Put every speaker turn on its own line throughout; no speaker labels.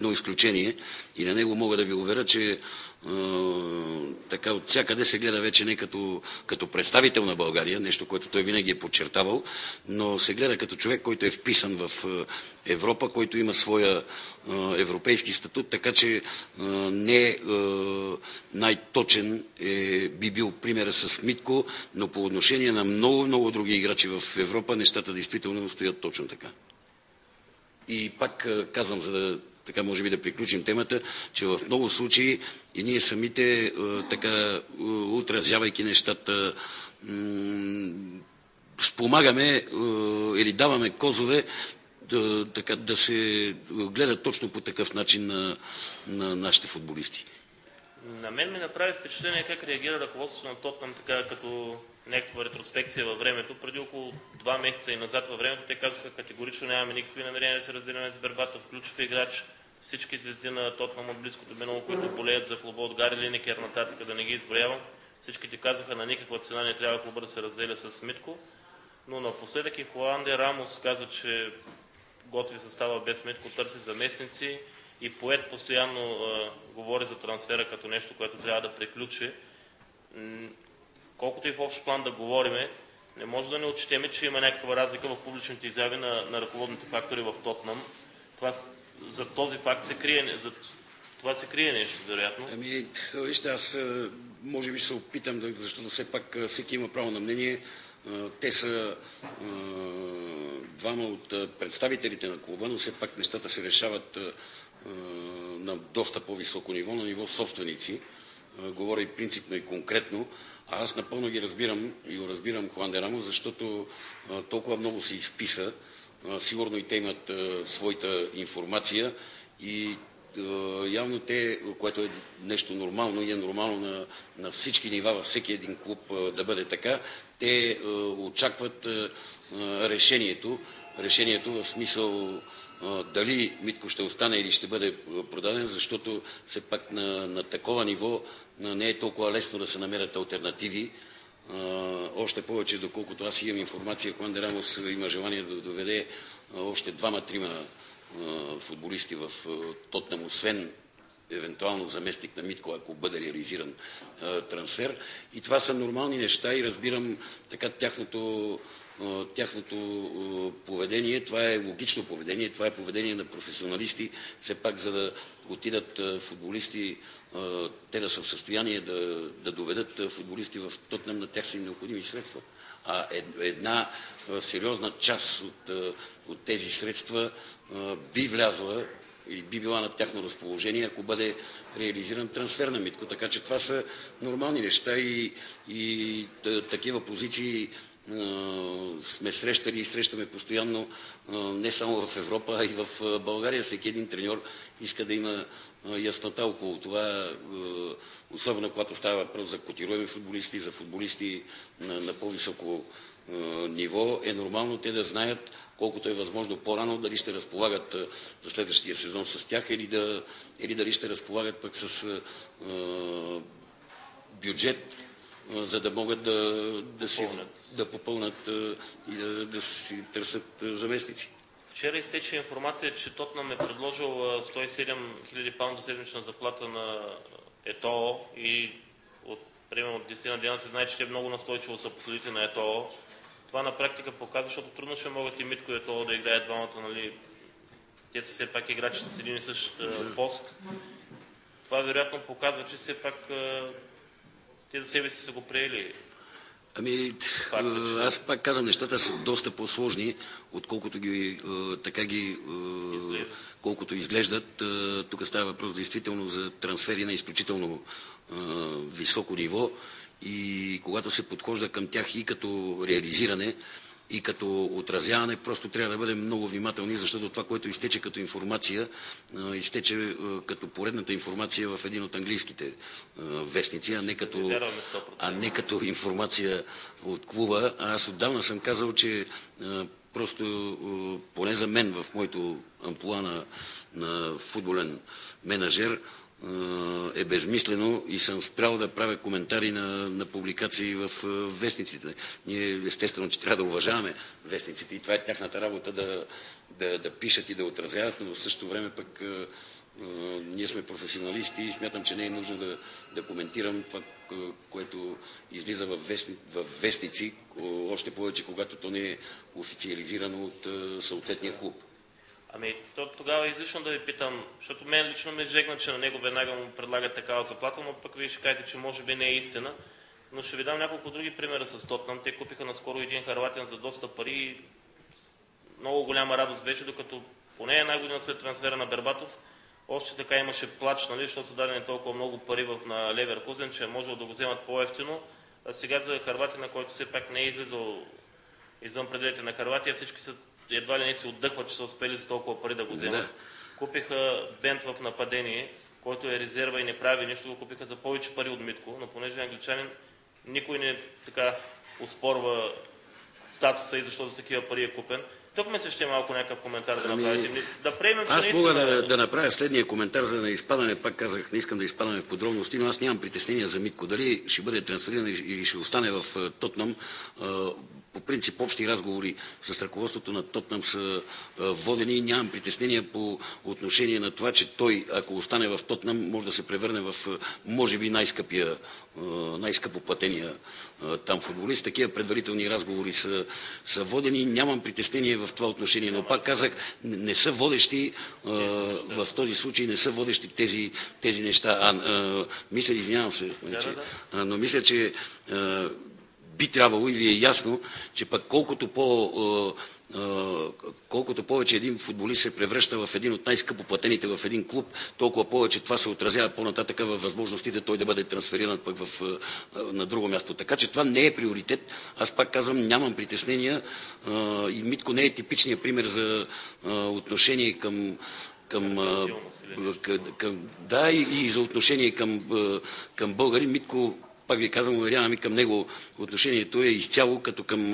едно изключение и на него мога да ви уверя, че така от всякъде се гледа вече не като, като представител на България, нещо, което той винаги е подчертавал, но се гледа като човек, който е вписан в Европа, който има своя европейски статут, така че не най-точен е, би бил примера с Митко, но по отношение на много-много други играчи в Европа, нещата действително стоят точно така. И пак казвам, за да така може би да приключим темата, че в много случаи и ние самите, е, така, е, отразявайки нещата, спомагаме е, или даваме козове да, така, да се гледа точно по такъв начин на, на нашите футболисти.
На мен ми направи впечатление как реагира ръководството на Тотнам, така като някаква ретроспекция във времето. Преди около два месеца и назад във времето те казаха категорично нямаме никакви намерения да се разделяме с Бербатов, ключов играч всички звезди на Тотнам от близкото минало, които болеят за клуба от Гари Линекер нататък, да не ги изброявам. Всички ти казаха на никаква цена не трябва клуба да се разделя с Митко. Но напоследък и Холандия Рамос каза, че готви състава без Митко, търси заместници и поет постоянно а, говори за трансфера като нещо, което трябва да приключи. Колкото и в общ план да говориме, не може да не отчетеме, че има някаква разлика в публичните изяви на, на ръководните фактори в Тотнам. Това за този факт се крие, за това се крие нещо, вероятно.
Ами, вижте, аз може би се опитам, да, защото все пак всеки има право на мнение. Те са двама от представителите на клуба, но все пак нещата се решават на доста по-високо ниво, на ниво собственици. Говоря и принципно и конкретно. А аз напълно ги разбирам и го разбирам Хуан Дерамо, защото толкова много се изписа Сигурно и те имат своята информация и явно те, което е нещо нормално и е нормално на, на всички нива, във всеки един клуб да бъде така, те очакват решението, решението в смисъл дали Митко ще остане или ще бъде продаден, защото все пак на, на такова ниво не е толкова лесно да се намерят альтернативи. Още повече, доколкото аз имам информация, Хуан Дерамос има желание да доведе още двама-трима футболисти в Тотнам, освен евентуално заместник на Митко, ако бъде реализиран трансфер. И това са нормални неща и разбирам така тяхното тяхното поведение. Това е логично поведение, това е поведение на професионалисти. Все пак, за да отидат футболисти, те да са в състояние да, да доведат футболисти в Тотнем, на тях са им необходими средства. А една сериозна част от, от тези средства би влязла или би била на тяхно разположение, ако бъде реализиран трансфер на Митко. Така че това са нормални неща и, и такива позиции сме срещали и срещаме постоянно не само в Европа, а и в България. Всеки един треньор иска да има яснота около това, особено когато става въпрос за котируеми футболисти, за футболисти на, на по-високо ниво, е нормално те да знаят колкото е възможно по-рано, дали ще разполагат за следващия сезон с тях или, да, или дали ще разполагат пък с бюджет, за да могат да, да, си, да попълнат и да, да си търсят заместници.
Вчера изтече информация, че Тотнам е предложил 107 000 паунда седмична заплата на ЕТО и от, примерно от 10 на дена се знае, че те много настойчиво са последите на ЕТО. Това на практика показва, защото трудно ще могат и Митко и ЕТО да играят двамата, нали? Те са все пак играчи с един и същ пост. Това вероятно показва, че все пак те за себе си са го приели.
Ами, Факта, аз пак казвам, нещата са доста по-сложни, отколкото ги, така ги, Изглежда. колкото изглеждат. Тук става въпрос действително за трансфери на изключително високо ниво и когато се подхожда към тях и като реализиране, и като отразяване просто трябва да бъдем много внимателни, защото това, което изтече като информация, изтече като поредната информация в един от английските вестници, а не като, а не като информация от клуба. Аз отдавна съм казал, че просто поне за мен в моето амплуа на, на футболен менеджер, е безмислено и съм спрял да правя коментари на, на публикации в вестниците. Ние естествено, че трябва да уважаваме вестниците и това е тяхната работа да, да, да пишат и да отразяват, но в същото време пък Ние сме професионалисти и смятам, че не е нужно да, да коментирам това, което излиза в, вестни, в вестници, още повече когато то не е официализирано от съответния клуб.
Ами, то тогава е излишно да ви питам, защото мен лично ме жегна, че на него веднага му предлагат такава заплата, но пък вие ще кажете, че може би не е истина. Но ще ви дам няколко други примера с Тотнам. Те купиха наскоро един харватен за доста пари. Много голяма радост беше, докато поне една година след трансфера на Бербатов, още така имаше плач, нали, защото са дадени толкова много пари в, на Леверкузен, че е можел да го вземат по-ефтино. А сега за Харватия, на който все пак не е излизал извън пределите на Харватия, всички са, едва ли не се отдъхват, че са успели за толкова пари да го вземат. Да. Купиха Бент в нападение, който е резерва и не прави нищо, го купиха за повече пари от Митко, но понеже е англичанин, никой не така успорва статуса и защо за такива пари е купен. Тук ме се ще малко някакъв коментар да ами, направите. Да приемем, че
аз мога да, да направя следния коментар за да изпадане. Пак казах, не искам да изпадаме в подробности, но аз нямам притеснения за Митко. Дали ще бъде трансфериран или ще остане в Тотнам, по принцип общи разговори с ръководството на Тотнам са водени и нямам притеснения по отношение на това, че той, ако остане в Тотнам, може да се превърне в, може би, най-скъпия, най-скъпо платения там футболист. Такива предварителни разговори са, са водени. Нямам притеснение в това отношение, но пак казах, не са водещи в този случай, не са водещи тези, тези неща. А, а, мисля, извинявам се, че, но мисля, че би трябвало и ви е ясно, че пък колкото по колкото повече един футболист се превръща в един от най-скъпо платените в един клуб, толкова повече това се отразява по-нататък във възможностите той да бъде трансфериран пък в, на друго място. Така че това не е приоритет. Аз пак казвам, нямам притеснения и Митко не е типичният пример за отношение към към, към, към, да, и, и за отношение към, към българи. Митко пак ви казвам, уверявам и към него отношението е изцяло като към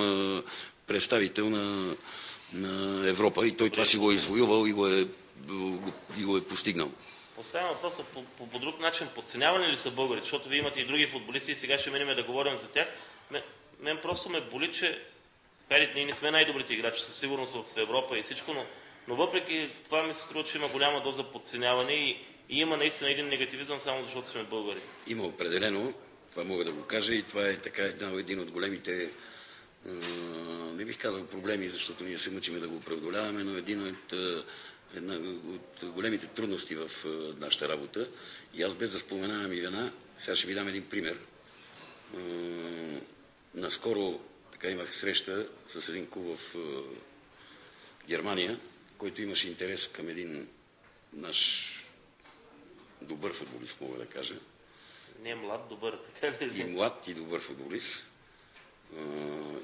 представител на, на Европа и той това си го е извоювал и го е, и го е постигнал.
Поставям въпроса по, по, по друг начин. Подценявани ли са българите? Защото вие имате и други футболисти и сега ще минем да говорим за тях. Мен, мен просто ме боли, че хайде, ние не сме най-добрите играчи, със сигурност в Европа и всичко, но, но въпреки това ми се струва, че има голяма доза подценяване и, и има наистина един негативизъм, само защото сме българи.
Има определено. Това мога да го кажа и това е така един от големите, не бих казал проблеми, защото ние се мъчиме да го преодоляваме, но един от, една от големите трудности в нашата работа. И аз без да споменавам имена, сега ще ви дам един пример. Наскоро така имах среща с един клуб в Германия, който имаше интерес към един наш добър футболист, мога да кажа,
не е млад, добър, така ли?
И млад, и добър футболист.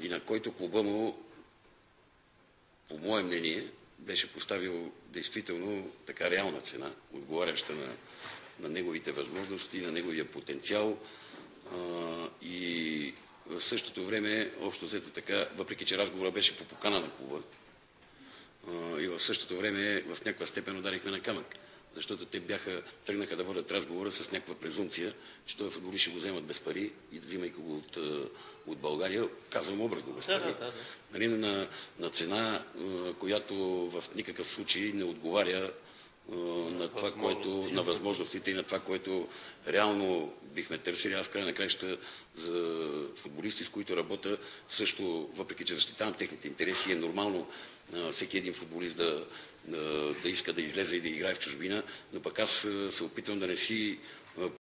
И на който клуба му, по мое мнение, беше поставил действително така реална цена, отговаряща на, на неговите възможности, на неговия потенциал. И в същото време, общо взето така, въпреки че разговора беше по покана на клуба, и в същото време в някаква степен ударихме на камък защото те бяха, тръгнаха да водят разговора с някаква презумпция, че този футболист ще го вземат без пари и взимайки го от, от България, казвам образно без пари, да, да, да. Нали, на, на цена, която в никакъв случай не отговаря на това, което, на възможностите и на това, което реално бихме търсили. Аз в край на краища за футболисти, с които работя, също, въпреки че защитавам техните интереси, е нормално всеки един футболист да, да иска да излезе и да играе в чужбина, но пък аз се опитвам да не си